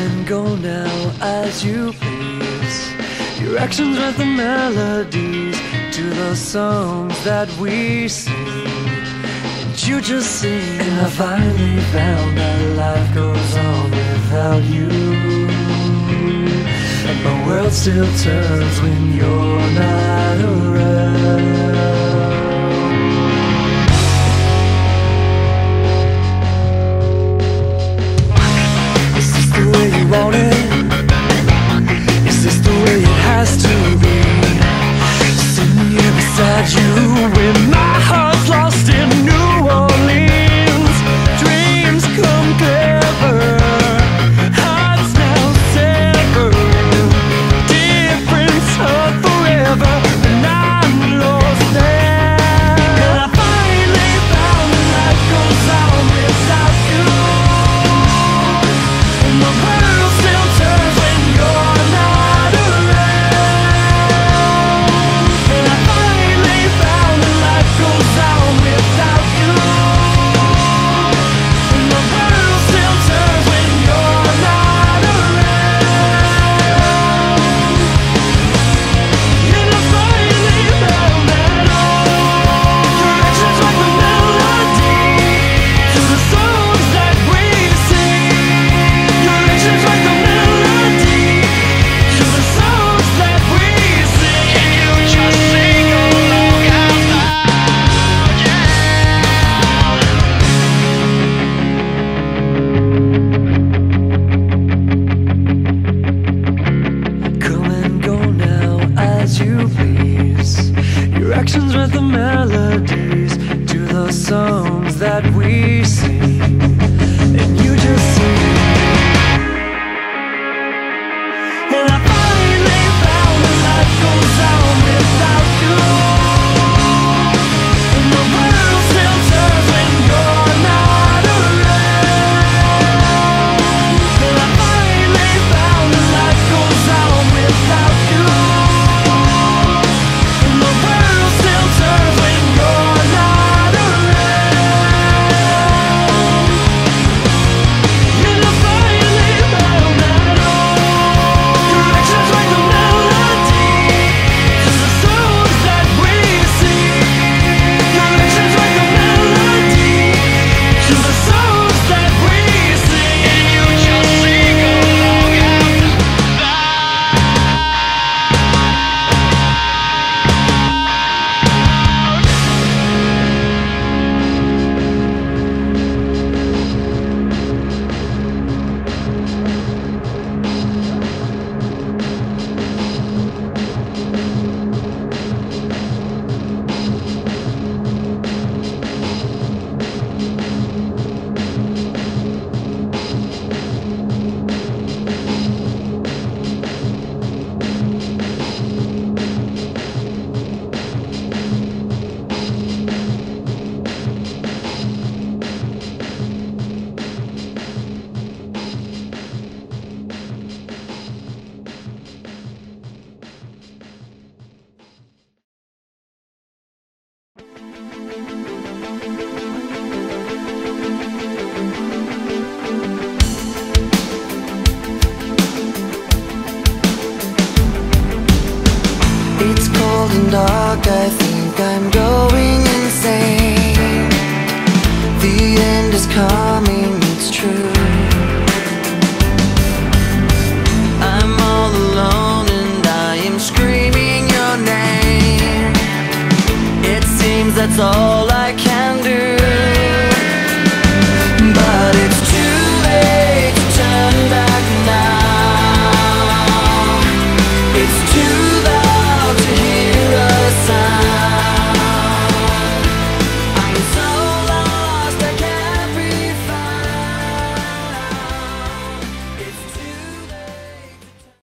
and go now as you please. Your actions write the melodies to the songs that we sing. And you just sing. And I finally found that life goes on without you. And my world still turns when you're not around. you when my heart's lost in actions with the melodies to the songs that we sing. It's cold and dark, I think I'm going insane. The end is coming, it's true. I'm all alone and I am screaming your name. It seems that's all